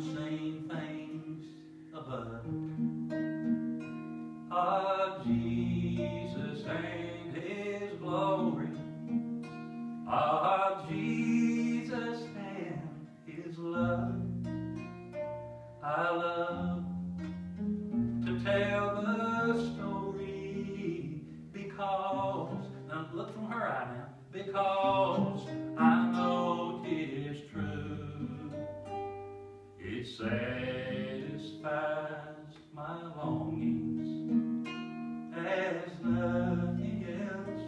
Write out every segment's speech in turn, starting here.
unseen things above. Of Jesus and His glory. Of Jesus and His love. I love to tell the story because, now look from her eye now, because satisfies my longings as nothing else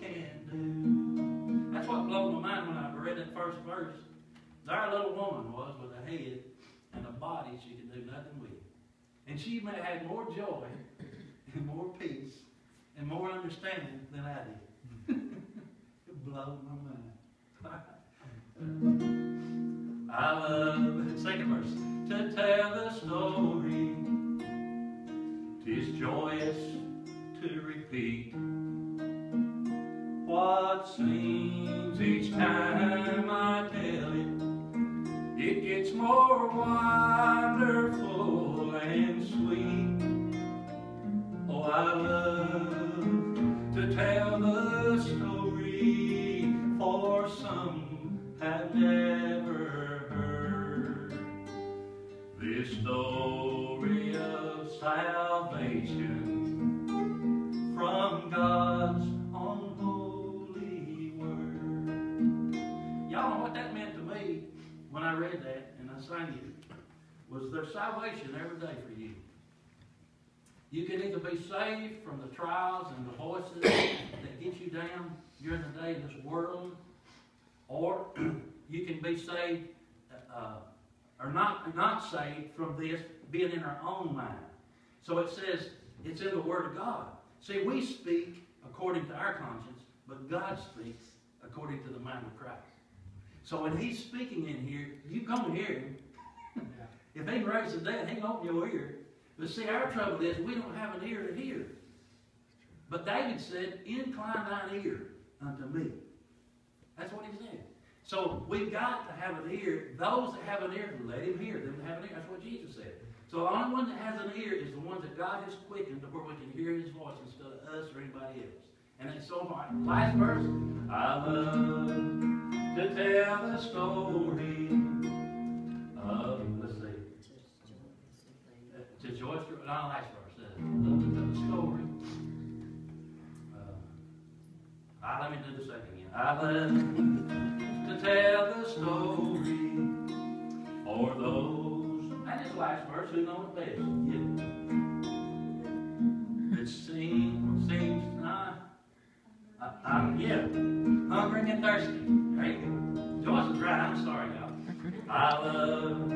can do. That's what blew my mind when I read that first verse. Our little woman was with a head and a body she could do nothing with. And she may have had more joy and more peace and more understanding than I did. it blew my mind. I love, second verse, to tell the story. Tis joyous to repeat what seems each time I tell it. It gets more wonderful and sweet. Oh, I love to tell the story, for some have story of salvation from God's unholy word. Y'all know what that meant to me when I read that and I sang it? Was there salvation every day for you. You can either be saved from the trials and the voices that get you down during the day in this world, or you can be saved, uh, or not, not saved from this being in our own mind. So it says it's in the Word of God. See, we speak according to our conscience, but God speaks according to the mind of Christ. So when He's speaking in here, you come hear Him. if He raises the dead, He can open your ear. But see, our trouble is we don't have an ear to hear. But David said, Incline thine ear unto me. That's what he said. So we've got to have an ear. Those that have an ear, let him hear. Them that have an ear. That's what Jesus said. So the only one that has an ear is the ones that God has quickened to where we can hear his voice instead of us or anybody else. And it's so hard. Last verse. I love to tell the story of, let's see, to Joyce, not last verse. Uh, love to tell the story. Uh, ah, let me do the second again. I love tell the story for those, and his last verse, who know it best. Yeah. It seems, seems not, uh, uh, yeah, hungry and thirsty. Right? Joyce is right, I'm sorry, y'all. I love,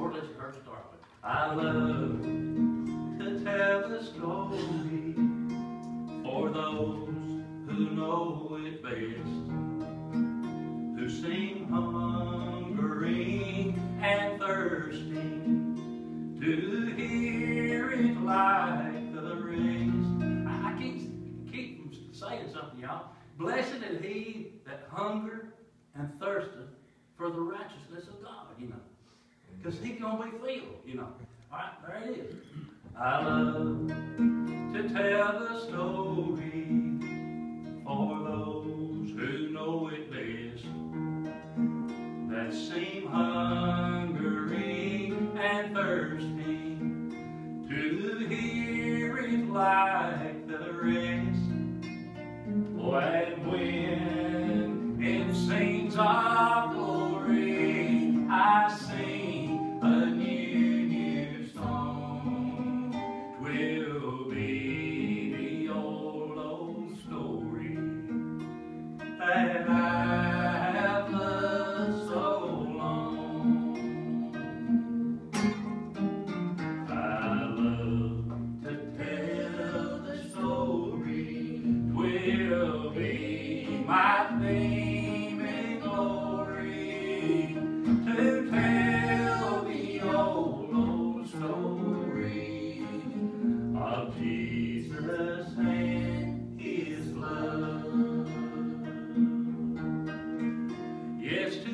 or let's her start with. I love to tell the story for those who know it best, seem hungering and thirsting to hear it like the rest. I, I keep, keep saying something, y'all. Blessed is he that hunger and thirsteth for the righteousness of God, you know. Because he's going to be filled, you know. All right, there it is. I love to tell the story hear it like the rest. When it sings of glory, I sing a new, new song. Twill be the old, old story that I Yes,